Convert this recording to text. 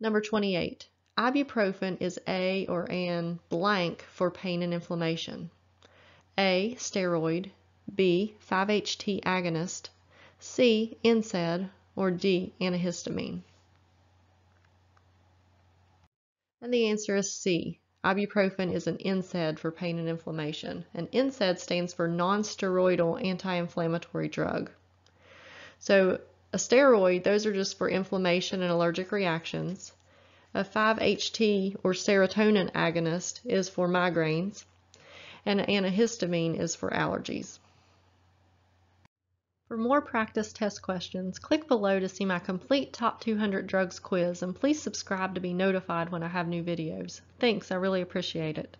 Number 28. Ibuprofen is a or an blank for pain and inflammation. A. Steroid. B. 5-HT agonist. C. NSAID. Or D. Antihistamine. And the answer is C. Ibuprofen is an NSAID for pain and inflammation. And NSAID stands for non-steroidal anti-inflammatory drug. So a steroid, those are just for inflammation and allergic reactions. A 5-HT or serotonin agonist is for migraines. And an antihistamine is for allergies. For more practice test questions, click below to see my complete Top 200 Drugs quiz and please subscribe to be notified when I have new videos. Thanks, I really appreciate it.